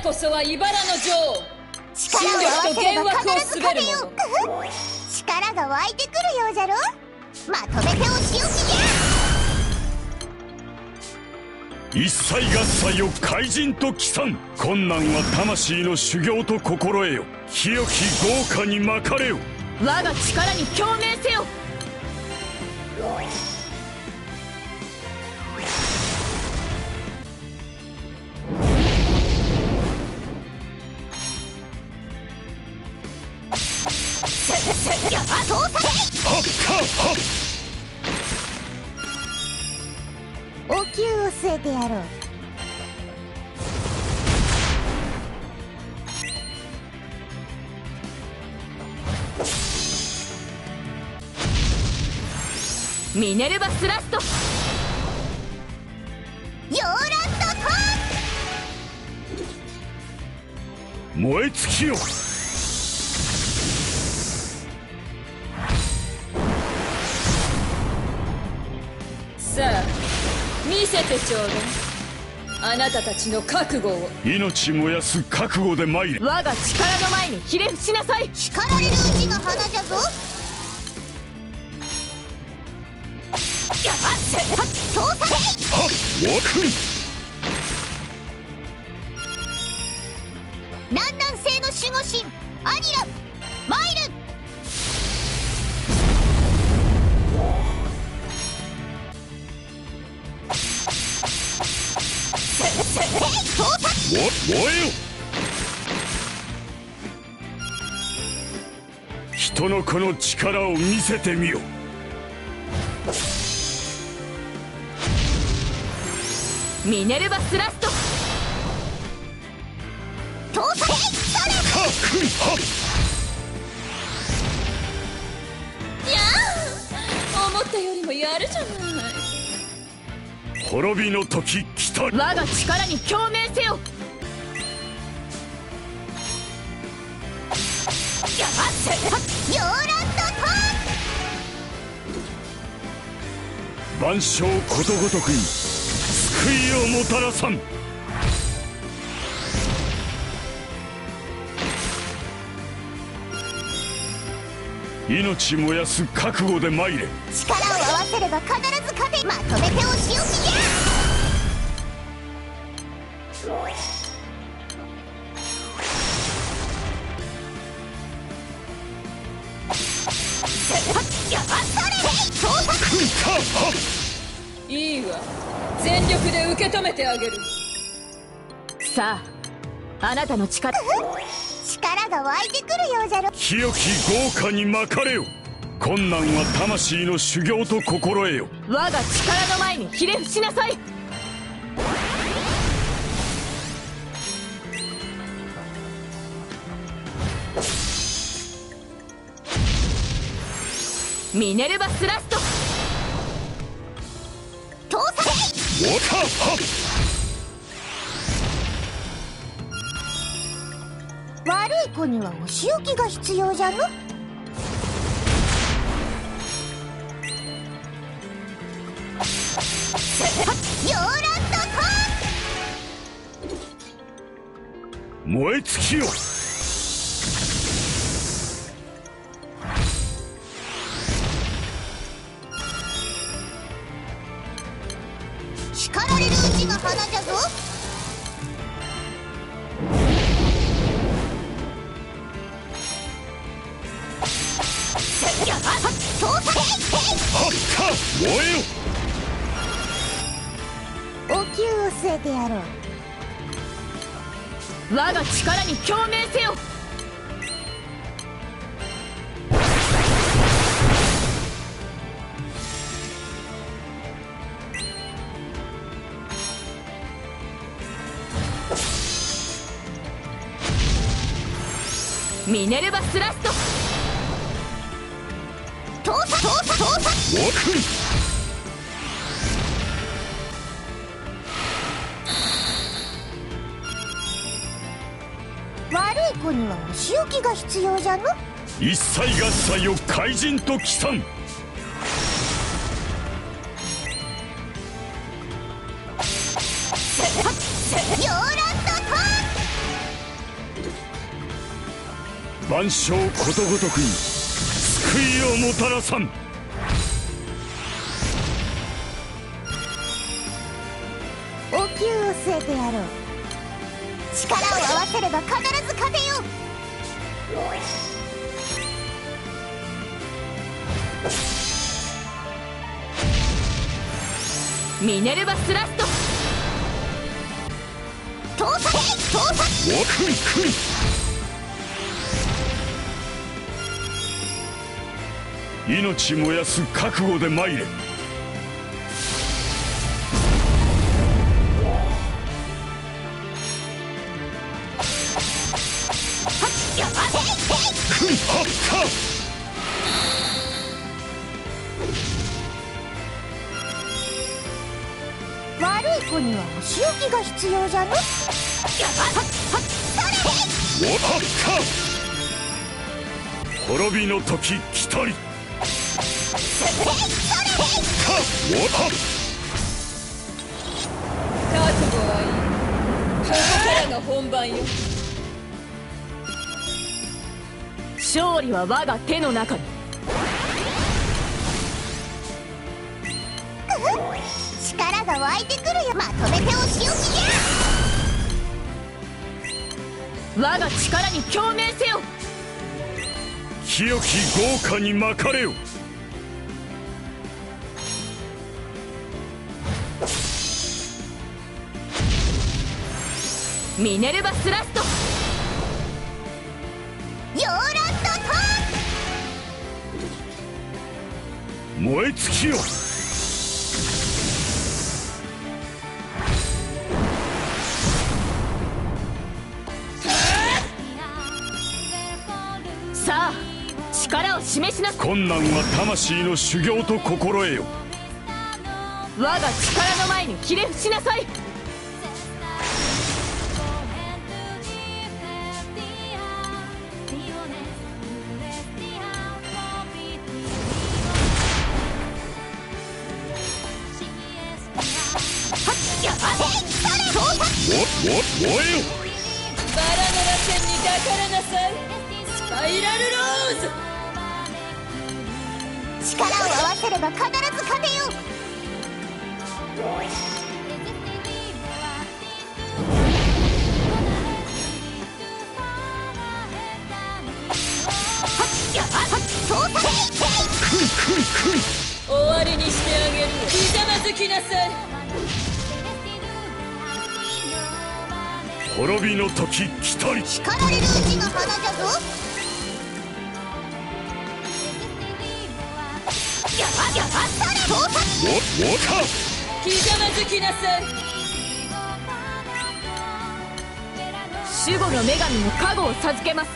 我こそは茨の女王。力を合わせれば必ず勝てよ力が湧いてくるよ。うじゃろまとめてお仕置きじゃ一切合切よ。怪人と帰参困難は魂の修行と心得よ。清き豪華に巻かれよ。我が力に共鳴せよお灸を据えてやろう。ミネルヴァスラスト。ヨーラン。ド燃え尽きよ。せてちょうだい。あなたたちの覚悟を。命燃やす覚悟で参れ。我が力の前にひれ伏しなさい。叱られるうちが花じゃぞ。やっせ。はっ盗作はっわくん南南西の守護神アニラ。マイ燃えよ。人の子の力を見せてみよ。ミネルヴァスラスト。盗作へいそれかくんはっ。いやー思ったよりもやるじゃない。滅びの時来た。我が力に共鳴せよ万象ことごとくに救いをもたらさん。命燃やす覚悟で参れ。力を合わせれば必ず勝て。まとめてお仕置きじゃ。いいわ。全力で受け止めてあげる。さああなたの力。力が湧いてくるようじゃろ。清き豪華に巻かれよ。困難は魂の修行と心得よ。我が力の前にひれ伏しなさい。ミネルヴァスラストへいわかはっ悪い子にはお仕置きが必要じゃの？せはっヨーランド燃え尽きよお灸を据えてやろう。我が力に共鳴せよ。ミネルヴァスラスト。盗作盗作盗作わくん悪い子にはお仕置きが必要じゃの？一切合切よ怪人と帰参万象ことごとくに救いをもたらさんお灸を据えてやろう。力を合わせれば必ず勝てよ。ミネルヴァスラスト。盗作盗作ワクンクン命燃やす覚悟で参れ。が必要じゃの？ワハッカ滅びの時来たり。かワハ覚悟はいい。ここからが本番よ。勝利は我が手の中に力が湧いてくるよ。まとめてお仕置きじゃ。我が力に共鳴せよ。清き豪華に巻かれよ。ミネルヴァスラスト。ヨーラッド燃え尽きよ力を示しな困難は魂の修行と心得よ。我が力の前にひれ伏しなさい。バラの螺旋にかからなさいイラルローズ。力を合わせれば必ず勝てよ。盗作クンクンクン終わりにしてあげる。ひざまずきなさい。滅びの時来たり。叱られるうちが花じゃぞ盗作わわかひざまずきなさい守護の女神の加護を授けます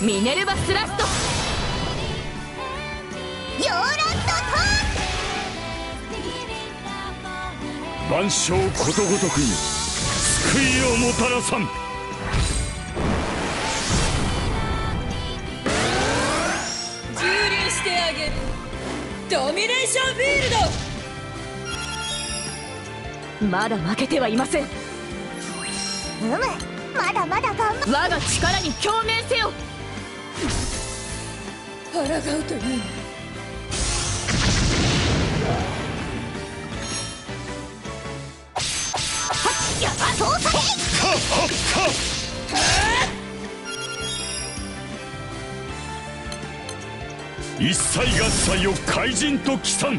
ミネルヴァスラストヨーラッ万象ことごとくに救いをもたらさんドミネーションフィールド。まだ負けてはいません。トうむ。まだまだ頑張我が力に共鳴せよ。抗うというの盗作かは一切合切を怪人と帰参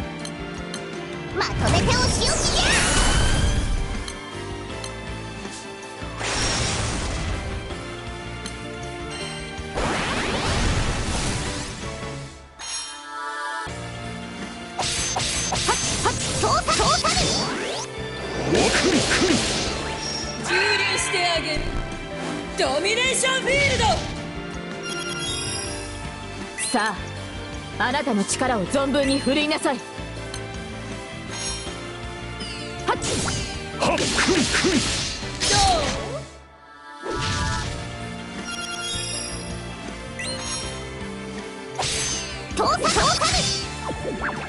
まとめてお仕置きじゃ！ドミネーションフィールド。さああなたの力を存分に振るいなさい。はっ。はっ。くんくんどう盗作盗作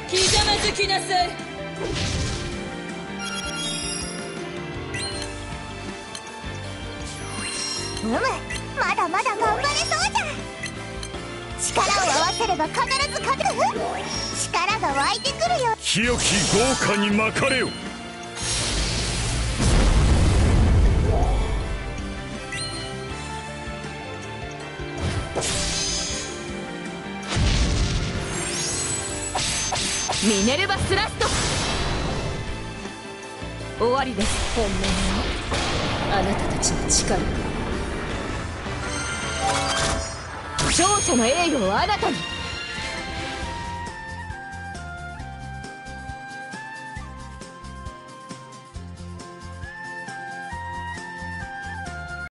ひざまずきなさいうむまだまだ頑張れそうじゃ。力をせれば必ず勝力が湧いてくるよ。清き豪華に巻かれよ。ミネルヴァスラスト。終わりです。本物のあなたたちの力勝者の栄誉をあなたに。